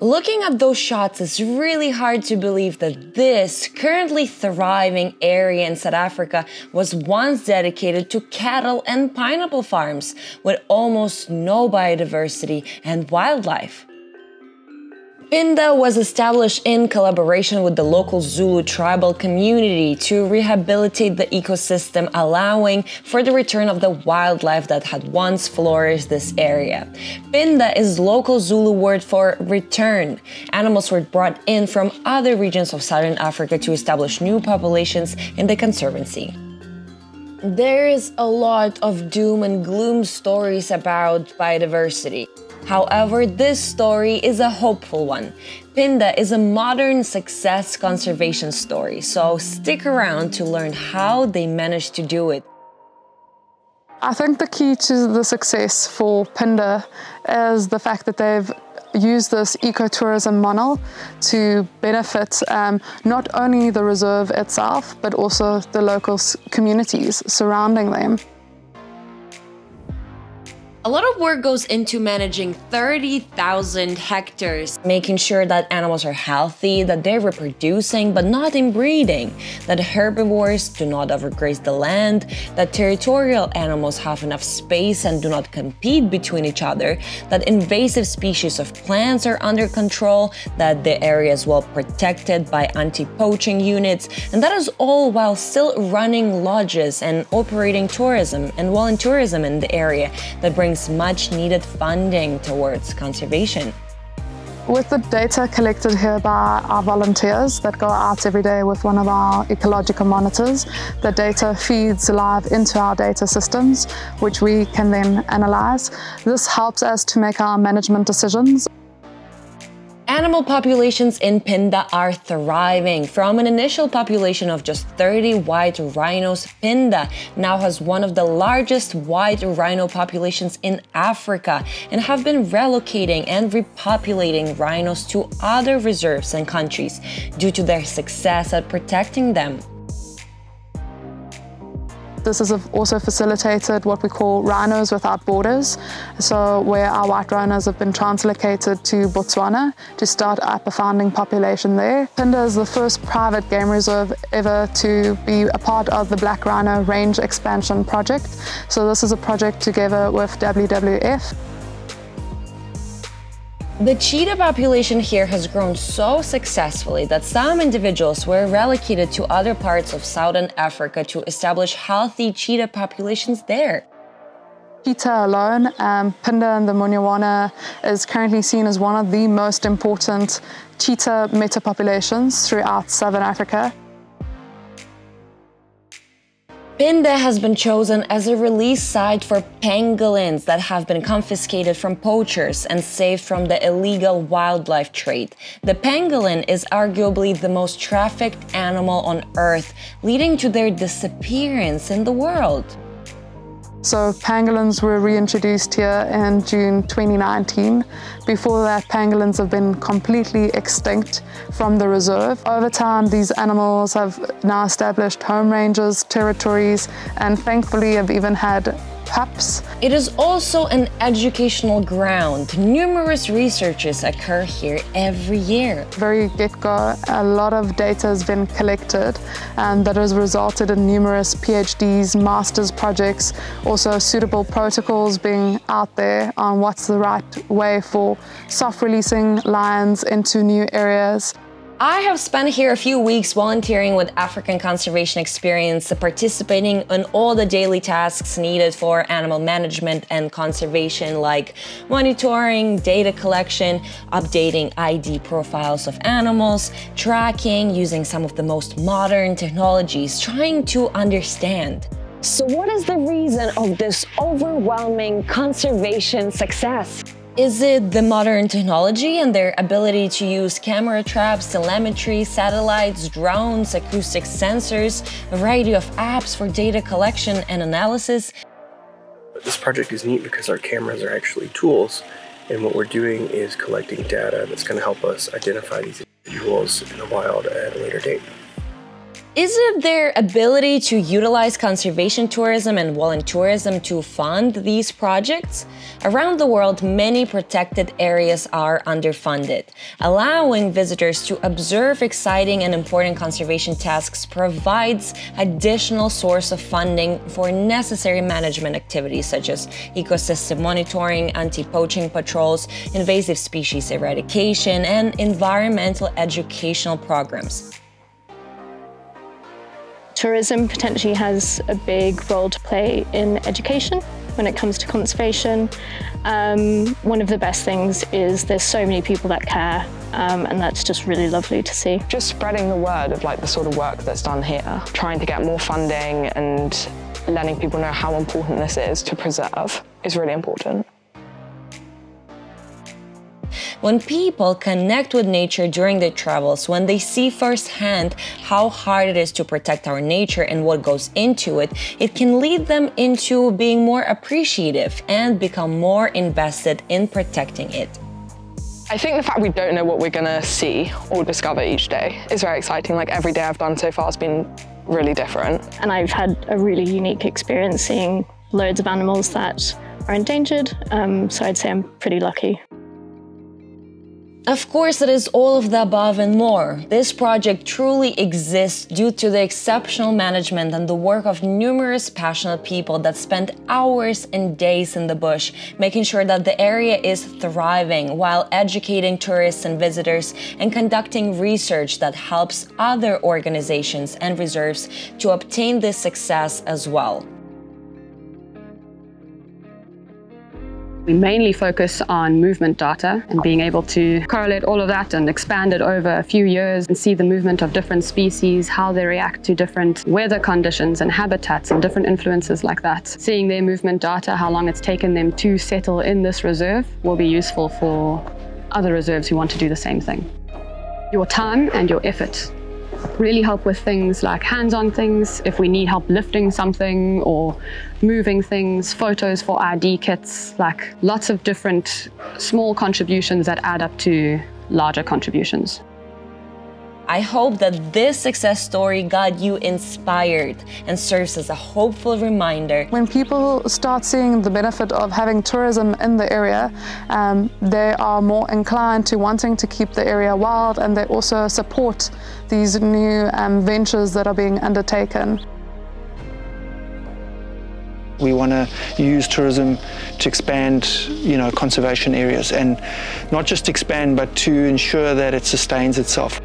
Looking at those shots, it's really hard to believe that this currently thriving area in South Africa was once dedicated to cattle and pineapple farms with almost no biodiversity and wildlife. Phinda was established in collaboration with the local Zulu tribal community to rehabilitate the ecosystem, allowing for the return of the wildlife that had once flourished this area. Phinda is local Zulu word for return. Animals were brought in from other regions of southern Africa to establish new populations in the conservancy. There is a lot of doom and gloom stories about biodiversity. However, this story is a hopeful one. Phinda is a modern success conservation story, so stick around to learn how they managed to do it. I think the key to the success for Phinda is the fact that they've used this ecotourism model to benefit um, not only the reserve itself, but also the local communities surrounding them. A lot of work goes into managing 30,000 hectares, making sure that animals are healthy, that they're reproducing but not inbreeding, that herbivores do not overgraze the land, that territorial animals have enough space and do not compete between each other, that invasive species of plants are under control, that the area is well protected by anti-poaching units, and that is all while still running lodges and operating tourism and tourism in the area. That brings brings much needed funding towards conservation. With the data collected here by our volunteers that go out every day with one of our ecological monitors, the data feeds live into our data systems, which we can then analyze. This helps us to make our management decisions. Animal populations in Phinda are thriving. From an initial population of just 30 white rhinos, Phinda now has one of the largest white rhino populations in Africa and have been relocating and repopulating rhinos to other reserves and countries due to their success at protecting them. This has also facilitated what we call rhinos without borders. So where our white rhinos have been translocated to Botswana to start up a founding population there. Phinda is the first private game reserve ever to be a part of the Black Rhino Range Expansion Project. So this is a project together with WWF the cheetah population here has grown so successfully that some individuals were relocated to other parts of southern Africa to establish healthy cheetah populations there. Cheetah alone, um, Phinda and the Munyawana is currently seen as one of the most important cheetah metapopulations throughout southern Africa. Phinda has been chosen as a release site for pangolins that have been confiscated from poachers and saved from the illegal wildlife trade. The pangolin is arguably the most trafficked animal on Earth, leading to their disappearance in the world. So pangolins were reintroduced here in June 2019. Before that, pangolins have been completely extinct from the reserve. Over time, these animals have now established home ranges, territories, and thankfully have even had pups. It is also an educational ground. Numerous researches occur here every year. Very get-go, a lot of data has been collected and that has resulted in numerous PhDs, master's projects, also suitable protocols being out there on what's the right way for soft releasing lions into new areas. I have spent here a few weeks volunteering with African Conservation Experience, participating in all the daily tasks needed for animal management and conservation, like monitoring, data collection, updating ID profiles of animals, tracking, using some of the most modern technologies, trying to understand. So what is the reason of this overwhelming conservation success? Is it the modern technology and their ability to use camera traps, telemetry, satellites, drones, acoustic sensors, a variety of apps for data collection and analysis? This project is neat because our cameras are actually tools, and what we're doing is collecting data that's going to help us identify these individuals in the wild at a later date. Is it their ability to utilize conservation tourism and tourism to fund these projects? Around the world, many protected areas are underfunded. Allowing visitors to observe exciting and important conservation tasks provides additional source of funding for necessary management activities such as ecosystem monitoring, anti-poaching patrols, invasive species eradication, and environmental educational programs tourism potentially has a big role to play in education when it comes to conservation. Um, one of the best things is there's so many people that care um, and that's just really lovely to see. Just spreading the word of like the sort of work that's done here, trying to get more funding and letting people know how important this is to preserve is really important. When people connect with nature during their travels, when they see firsthand how hard it is to protect our nature and what goes into it, it can lead them into being more appreciative and become more invested in protecting it. I think the fact we don't know what we're going to see or discover each day is very exciting. Like every day I've done so far has been really different. And I've had a really unique experience seeing loads of animals that are endangered, um, so I'd say I'm pretty lucky. Of course, it is all of the above and more. This project truly exists due to the exceptional management and the work of numerous passionate people that spend hours and days in the bush, making sure that the area is thriving while educating tourists and visitors and conducting research that helps other organizations and reserves to obtain this success as well. We mainly focus on movement data and being able to correlate all of that and expand it over a few years and see the movement of different species, how they react to different weather conditions and habitats and different influences like that. Seeing their movement data, how long it's taken them to settle in this reserve will be useful for other reserves who want to do the same thing. Your time and your effort really help with things like hands-on things, if we need help lifting something or moving things, photos for ID kits, like lots of different small contributions that add up to larger contributions. I hope that this success story got you inspired and serves as a hopeful reminder. When people start seeing the benefit of having tourism in the area, um, they are more inclined to wanting to keep the area wild and they also support these new um, ventures that are being undertaken. We want to use tourism to expand, you know, conservation areas and not just expand, but to ensure that it sustains itself.